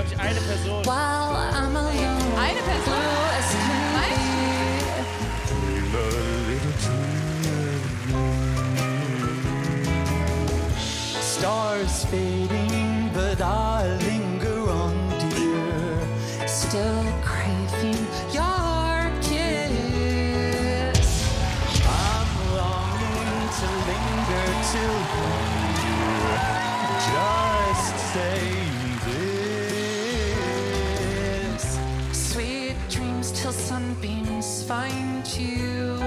glaube ich, eine Person. Eine Person. Stars fading, but I find you.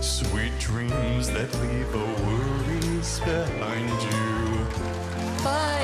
Sweet dreams that leave our worries behind you. But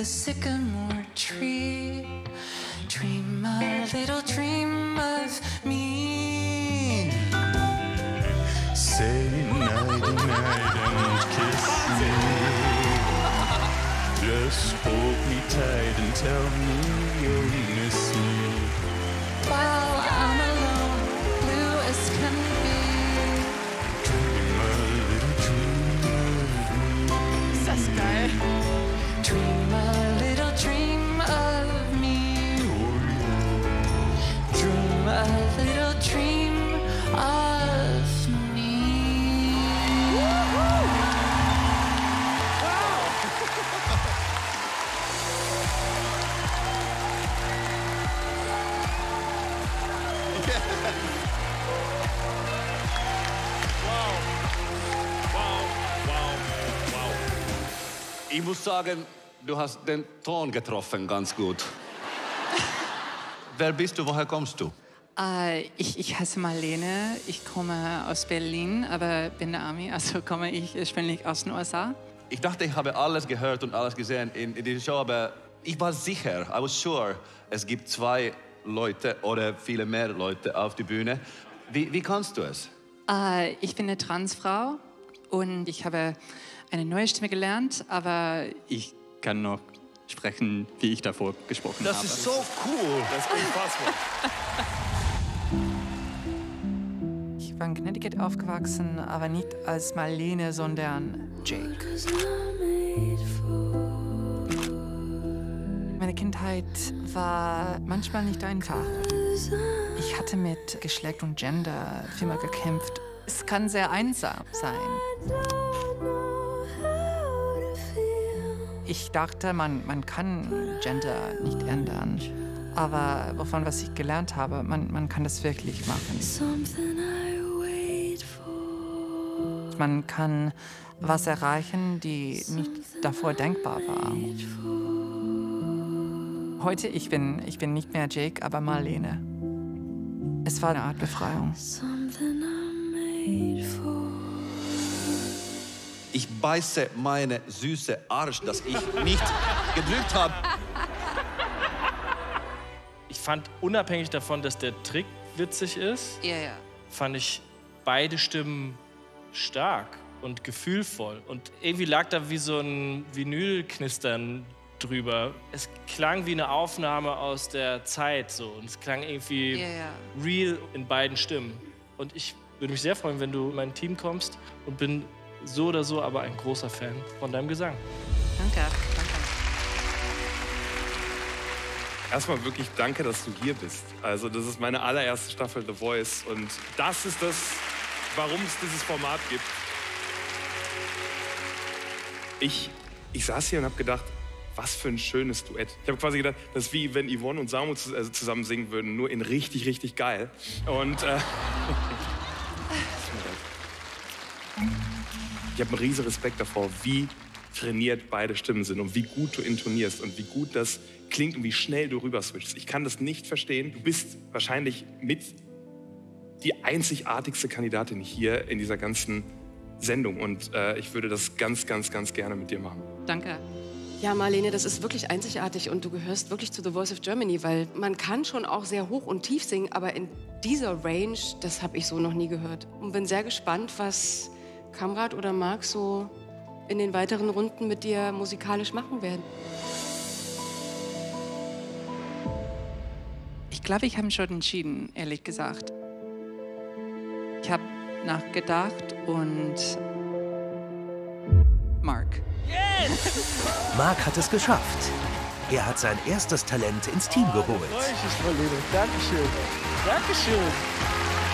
the sycamore tree. Dream a little dream of me. Say nighty night and kiss me. Just hold me tight and tell me you'll miss me. While I'm alone, blue as can be. Dream a little dream of me. Ist das Ich muss sagen, du hast den Ton getroffen ganz gut. Wer bist du? Woher kommst du? Äh, ich, ich heiße Marlene, ich komme aus Berlin, aber bin der Army, also komme ich ursprünglich aus den USA. Ich dachte, ich habe alles gehört und alles gesehen in, in dieser Show, aber ich war sicher, I was sure, es gibt zwei Leute oder viele mehr Leute auf die Bühne. Wie, wie kannst du es? Äh, ich bin eine Transfrau und ich habe eine neue Stimme gelernt, aber Ich kann noch sprechen, wie ich davor gesprochen Das habe. ist so cool. Das ist unfassbar. ich war in Connecticut aufgewachsen, aber nicht als Marlene, sondern Jake. Meine Kindheit war manchmal nicht einfach. Ich hatte mit Geschlecht und Gender viel mal gekämpft. Es kann sehr einsam sein. Ich dachte, man, man kann Gender nicht ändern. Aber wovon, was ich gelernt habe, man, man kann das wirklich machen. Man kann was erreichen, die nicht davor denkbar war. Heute, ich bin, ich bin nicht mehr Jake, aber Marlene. Es war eine Art Befreiung. Ich beiße meine süße Arsch, dass ich nicht gedrückt habe. Ich fand unabhängig davon, dass der Trick witzig ist, Ja, ja. fand ich beide Stimmen stark. und gefühlvoll. Und irgendwie lag da wie so ein Vinylknistern drüber. Es klang wie eine Aufnahme aus der Zeit so und es klang irgendwie Ja, ja. real in beiden Stimmen. Und ich würde mich sehr freuen, wenn du in mein Team kommst und bin so oder so aber ein großer Fan von deinem Gesang. Danke. Danke. Erstmal wirklich danke, dass du hier bist. Also das ist meine allererste Staffel The Voice und das ist das, warum es dieses Format gibt. Ich, ich saß hier und habe gedacht, was für ein schönes Duett. Ich habe quasi gedacht, das ist wie wenn Yvonne und Samu also zusammen singen würden, nur in richtig, richtig geil. Und äh, ich habe einen riesen Respekt davor, wie trainiert beide Stimmen sind und wie gut du intonierst und wie gut das klingt und wie schnell du rüber switchst. Ich kann das nicht verstehen. Du bist wahrscheinlich mit die einzigartigste Kandidatin hier in dieser ganzen Sendung und äh, ich würde das ganz, ganz, ganz gerne mit dir machen. Danke. Ja, Marlene, das ist wirklich einzigartig und du gehörst wirklich zu The Voice of Germany, weil man kann schon auch sehr hoch und tief singen, aber in dieser Range, das habe ich so noch nie gehört. Und bin sehr gespannt, was Kamrat oder Marc so in den weiteren Runden mit dir musikalisch machen werden. Ich glaube, ich habe schon entschieden, ehrlich gesagt. Ich habe nachgedacht und Mark. Marc hat es geschafft. Er hat sein erstes Talent ins Team geholt. Mich, Marlene. Dankeschön. Dankeschön.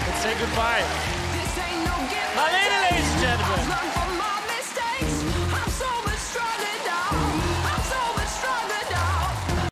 Let's say goodbye. Marlene, ladies and gentlemen.